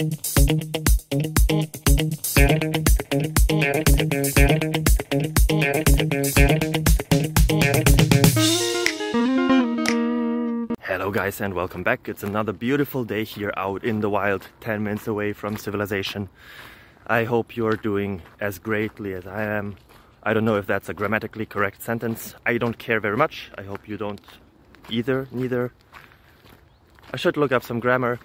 Hello guys and welcome back. It's another beautiful day here out in the wild, 10 minutes away from civilization. I hope you're doing as greatly as I am. I don't know if that's a grammatically correct sentence. I don't care very much. I hope you don't either, neither. I should look up some grammar.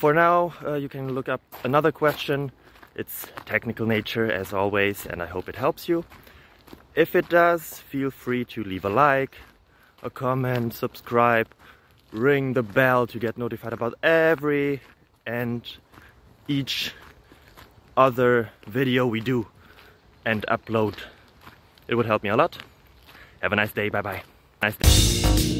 For now, uh, you can look up another question. It's technical nature as always and I hope it helps you. If it does, feel free to leave a like, a comment, subscribe, ring the bell to get notified about every and each other video we do and upload. It would help me a lot. Have a nice day. Bye bye. Nice day.